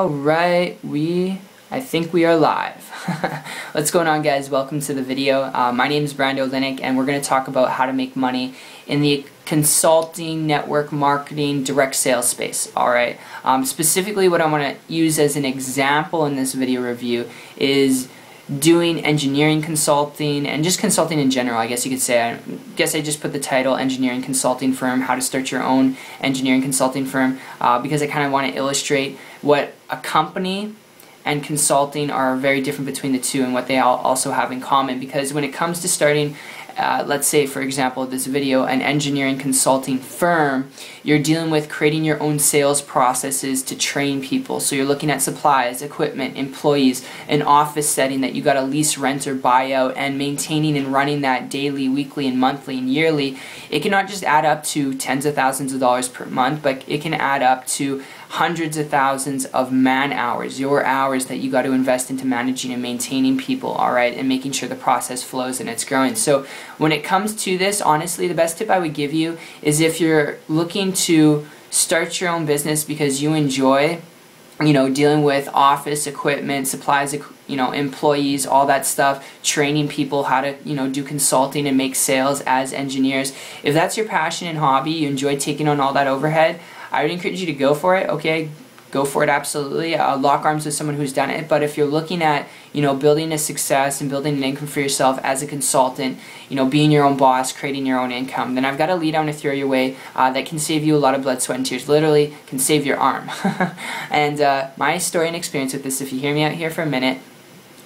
Alright, we, I think we are live. What's going on guys? Welcome to the video. Uh, my name is Brando Linick and we're going to talk about how to make money in the consulting, network marketing, direct sales space. Alright, um, specifically what I want to use as an example in this video review is doing engineering consulting and just consulting in general I guess you could say. I guess I just put the title engineering consulting firm, how to start your own engineering consulting firm uh, because I kind of want to illustrate what a company and consulting are very different between the two and what they all also have in common. Because when it comes to starting uh, let's say for example this video an engineering consulting firm you're dealing with creating your own sales processes to train people. So you're looking at supplies equipment employees an office setting that you got to lease rent or buy out and maintaining and running that daily weekly and monthly and yearly. It cannot just add up to tens of thousands of dollars per month but it can add up to hundreds of thousands of man hours, your hours that you got to invest into managing and maintaining people, all right, and making sure the process flows and it's growing. So when it comes to this, honestly, the best tip I would give you is if you're looking to start your own business because you enjoy you know, dealing with office equipment, supplies, you know, employees, all that stuff, training people how to, you know, do consulting and make sales as engineers. If that's your passion and hobby, you enjoy taking on all that overhead, I would encourage you to go for it. Okay, go for it absolutely. Uh, lock arms with someone who's done it. But if you're looking at you know building a success and building an income for yourself as a consultant, you know being your own boss, creating your own income, then I've got a lead I want to throw your way uh, that can save you a lot of blood, sweat, and tears. Literally can save your arm. and uh, my story and experience with this, if you hear me out here for a minute,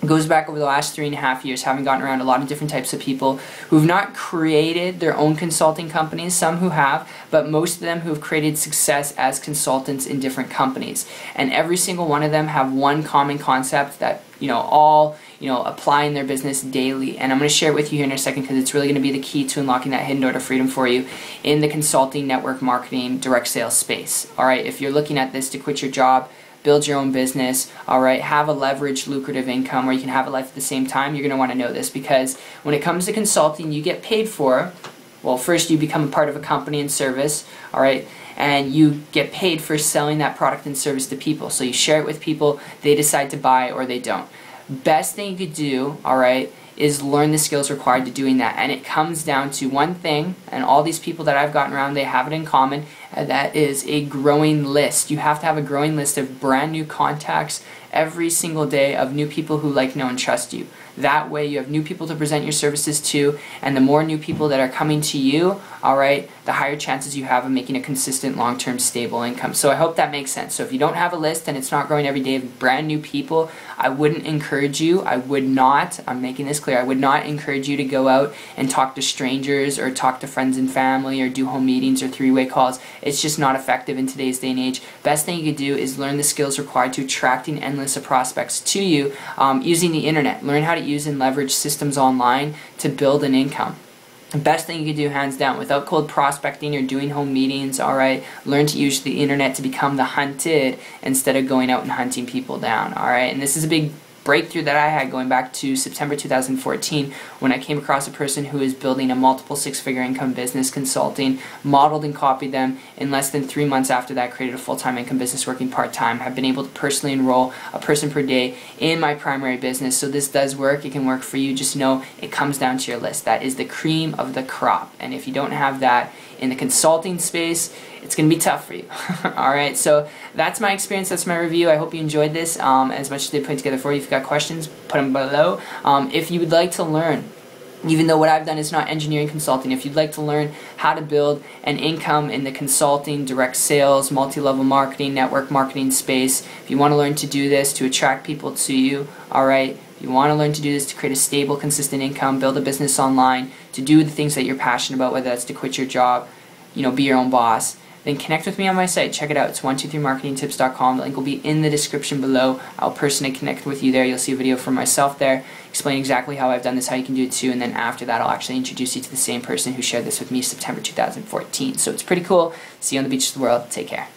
goes back over the last three and a half years, having gotten around a lot of different types of people who've not created their own consulting companies, some who have, but most of them who've created success as consultants in different companies. And every single one of them have one common concept that, you know, all, you know, apply in their business daily. And I'm going to share it with you here in a second because it's really going to be the key to unlocking that hidden door to freedom for you in the consulting, network marketing, direct sales space. All right, if you're looking at this to quit your job, build your own business, all right, have a leveraged, lucrative income where you can have a life at the same time, you're going to want to know this because when it comes to consulting, you get paid for, well, first you become a part of a company and service, all right, and you get paid for selling that product and service to people. So you share it with people, they decide to buy or they don't. Best thing you could do, all right, is learn the skills required to doing that. And it comes down to one thing, and all these people that I've gotten around, they have it in common, that is a growing list. You have to have a growing list of brand new contacts every single day of new people who like, know, and trust you. That way you have new people to present your services to, and the more new people that are coming to you, all right, the higher chances you have of making a consistent, long-term, stable income. So I hope that makes sense. So if you don't have a list and it's not growing every day of brand new people, I wouldn't encourage you, I would not, I'm making this clear, I would not encourage you to go out and talk to strangers or talk to friends and family or do home meetings or three-way calls. It's just not effective in today's day and age. Best thing you could do is learn the skills required to attracting endless of prospects to you um, using the internet. Learn how to use and leverage systems online to build an income. The best thing you can do, hands down, without cold prospecting or doing home meetings, alright, learn to use the internet to become the hunted instead of going out and hunting people down, alright? And this is a big breakthrough that I had going back to September 2014 when I came across a person who is building a multiple six-figure income business consulting, modeled and copied them. In less than three months after that, created a full-time income business working part-time. Have been able to personally enroll a person per day in my primary business. So this does work. It can work for you. Just know it comes down to your list. That is the cream of the crop. And if you don't have that in the consulting space, it's going to be tough for you. Alright, so that's my experience, that's my review. I hope you enjoyed this um, as much as they put together for you. If you've got questions, put them below. Um, if you would like to learn, even though what I've done is not engineering consulting, if you'd like to learn how to build an income in the consulting, direct sales, multi-level marketing, network marketing space, if you want to learn to do this to attract people to you, alright, if you want to learn to do this to create a stable, consistent income, build a business online, to do the things that you're passionate about, whether that's to quit your job, you know, be your own boss, then connect with me on my site. Check it out. It's 123marketingtips.com. The link will be in the description below. I'll personally connect with you there. You'll see a video from myself there explain exactly how I've done this, how you can do it too, and then after that I'll actually introduce you to the same person who shared this with me September 2014. So it's pretty cool. See you on the beach of the world. Take care.